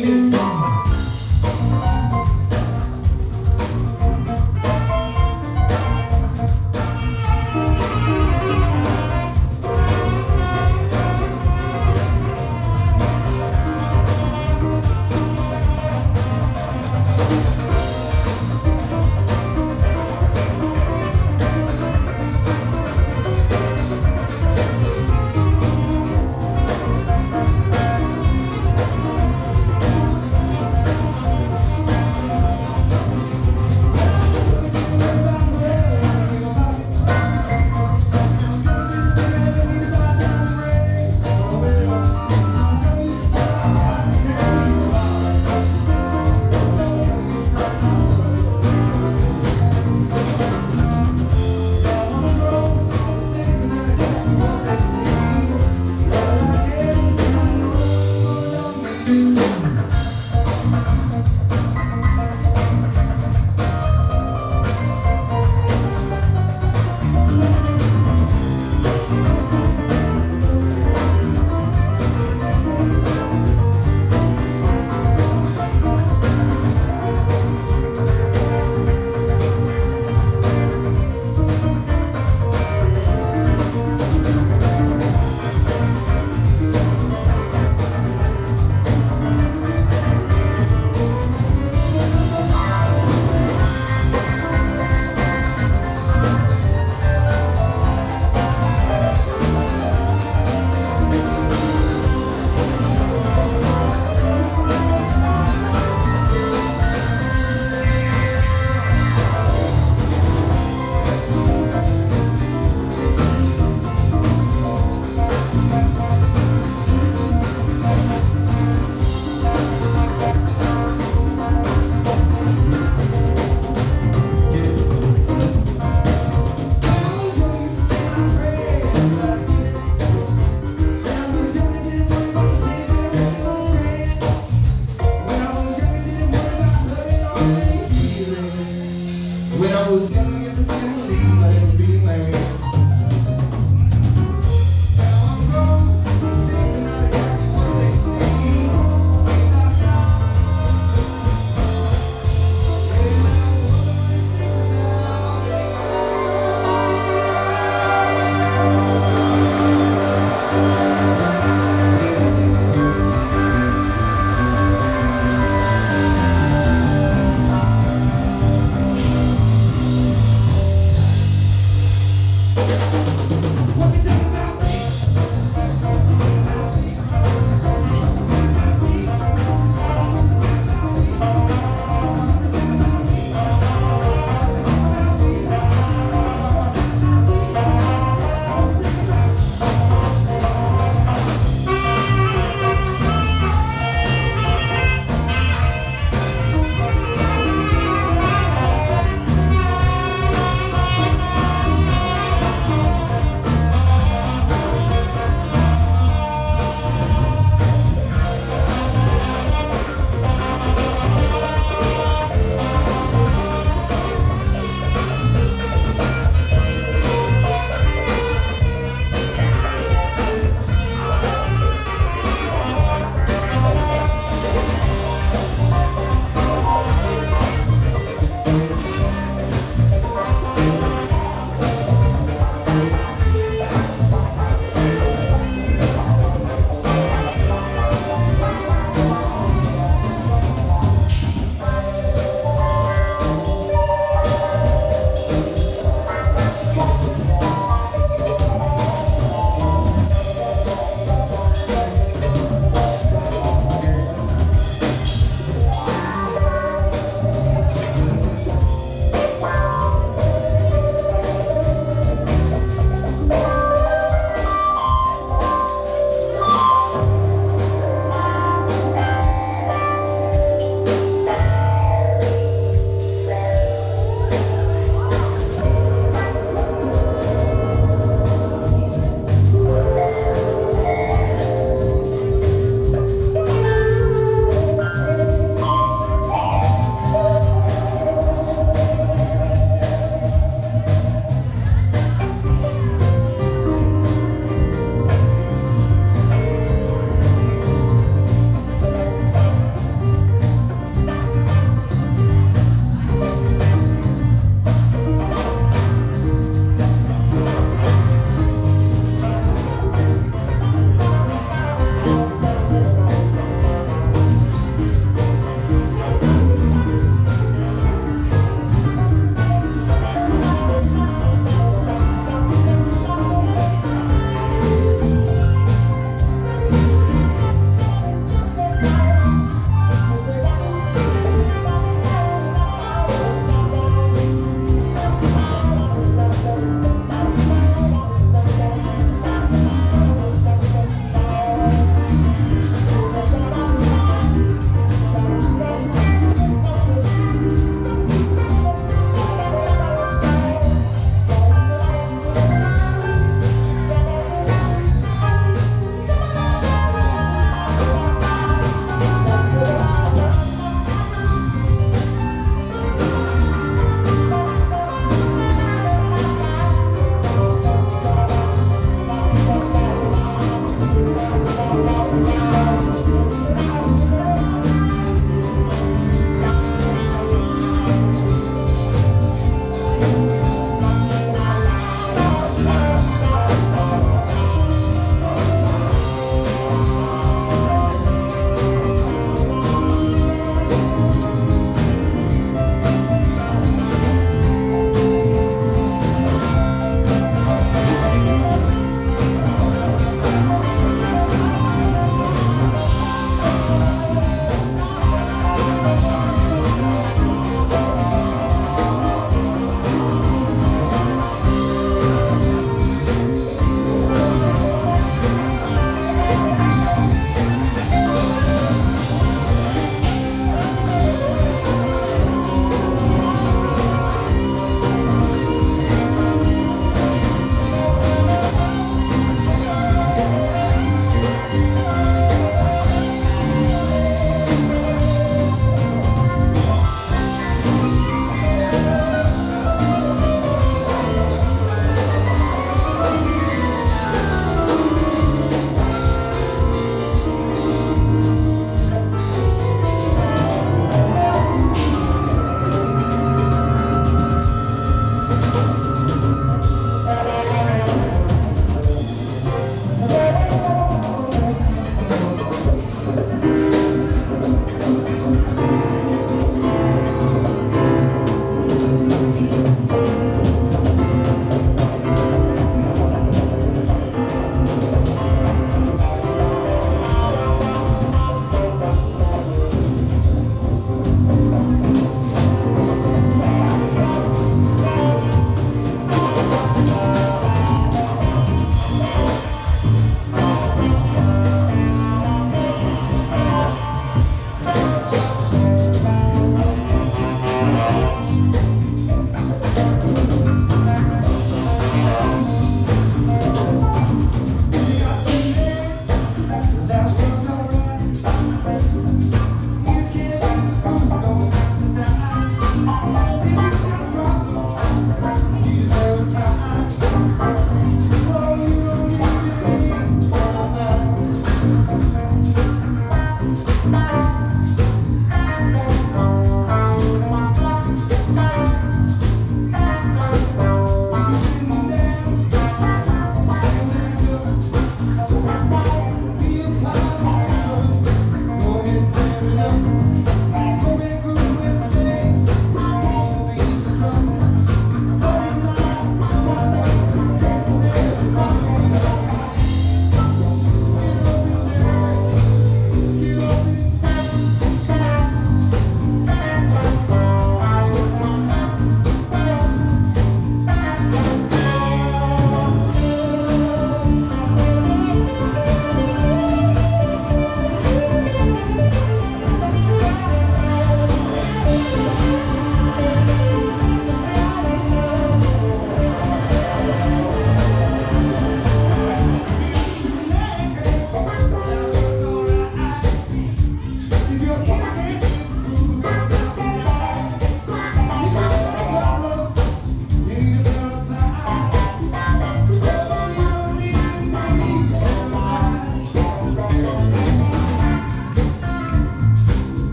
you.